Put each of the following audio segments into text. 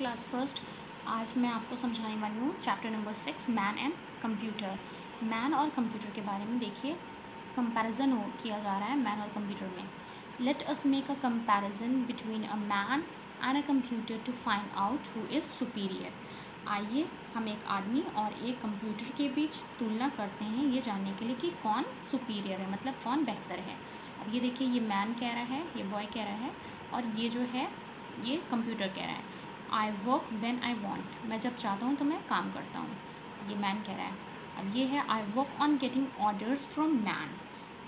Class first आज मैं आपको समझाने वाली हूँ chapter number six man and computer man और कंप्यूटर के बारे में देखिए। कंपैरिजन हो, किया जा रहा है मैन और कंप्यूटर में। Let us make a comparison between a man and a computer to find out who is superior आइए, हम एक आदमी और एक कंप्यूटर के बीच तुलना करते हैं, ये जानने के लिए कि कौन सुपीरियर है मतलब कौन बेहतर है। अब ये देखिए, ये मैन कह रहा है, ये बॉय कह रहा है, और ये जो है, ये कंप्यूटर कह रहा है। I work when I want मैं जब चाहता हूँ तो मैं काम करता हूँ। ये मैन कह रहा है। अब ये है I work on getting orders from man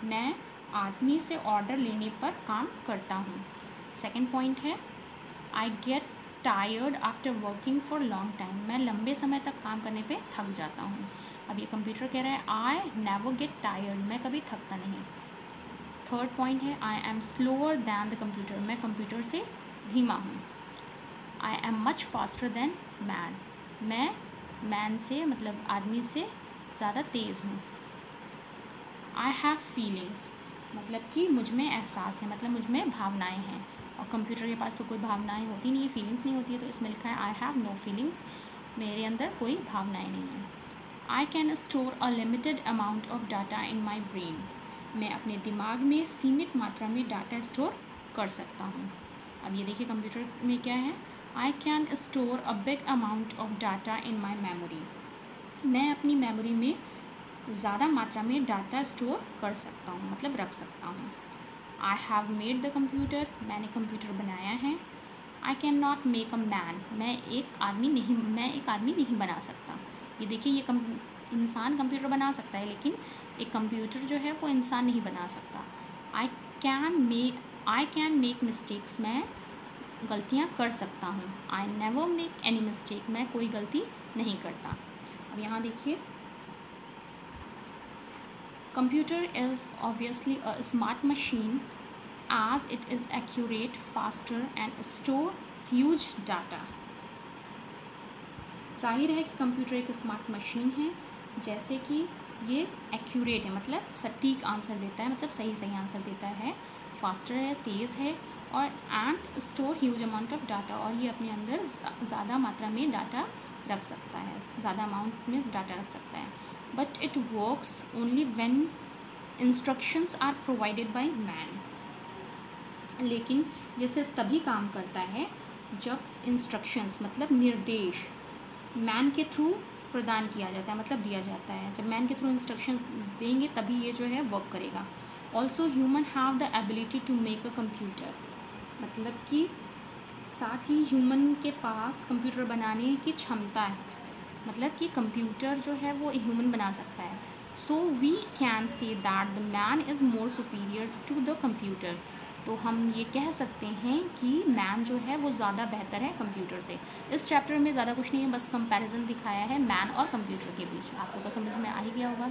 मैं आदमी से ऑर्डर लेने पर काम करता हूँ। सेकेंड पॉइंट है I get tired after working for long time मैं लंबे समय तक काम करने पे थक जाता हूँ। अब ये कंप्यूटर कह रहा है आई नेवर गेट टायर्ड मैं कभी थकता नहीं। थर्ड पॉइंट है I am slower than the computer मैं कंप्यूटर से धीमा हूँ। I am much faster than man मैं मैन से मतलब आदमी से ज़्यादा तेज़ हूँ। आई हैव फीलिंग्स मतलब कि मुझमें एहसास है मतलब मुझमें भावनाएँ हैं। और कंप्यूटर के पास तो कोई भावनाएँ होती नहीं है फीलिंग्स नहीं होती है तो इसमें लिखा है आई हैव नो फीलिंग्स मेरे अंदर कोई भावनाएँ नहीं हैं। I can store a limited amount of data in my brain मैं अपने दिमाग में सीमित मात्रा में डाटा स्टोर कर सकता हूँ। अब ये देखिए कंप्यूटर में क्या है? I can store a big amount of data in my memory मैं अपनी मेमोरी में ज़्यादा मात्रा में डाटा स्टोर कर सकता हूँ मतलब रख सकता हूँ। I have made the computer मैंने कंप्यूटर बनाया है। I can not make a man मैं एक आदमी नहीं, मैं एक आदमी नहीं बना सकता। ये देखिए, ये कम, इंसान कंप्यूटर बना सकता है, लेकिन एक कंप्यूटर जो है, वो इंसान नहीं बना सकता। I can may I can make mistakes मैं गलतियाँ कर सकता हूँ। I never make any mistake मैं कोई गलती नहीं करता। अब यहाँ देखिए। Computer is obviously a smart machine as it is accurate faster and store huge data ज़ाहिर है कि कंप्यूटर एक स्मार्ट मशीन है, जैसे कि ये एक्यूरेट है मतलब सटीक आंसर देता है मतलब सही सही आंसर देता है। फास्टर है, तेज़ है और and store huge amount of data और ये अपने अंदर ज़्यादा मात्रा में डाटा रख सकता है, ज़्यादा अमाउंट में डाटा रख सकता है। But it works only when instructions are provided by man लेकिन ये सिर्फ़ तभी काम करता है जब इंस्ट्रक्शंस मतलब निर्देश मैन के थ्रू प्रदान किया जाता है मतलब दिया जाता है। जब मैन के थ्रू इंस्ट्रक्शंस देंगे, तभी ये जो है वर्क करेगा। Also human have the ability to make a computer मतलब कि साथ ही ह्यूमन के पास कंप्यूटर बनाने की क्षमता है। मतलब कि कंप्यूटर जो है वो ह्यूमन बना सकता है। So we can say that the man is more superior to the computer तो हम ये कह सकते हैं कि मैन जो है वो ज़्यादा बेहतर है कंप्यूटर से। इस चैप्टर में ज़्यादा कुछ नहीं है, बस कंपैरिजन दिखाया है मैन और कंप्यूटर के बीच। आपको तो समझ में आ ही गया होगा।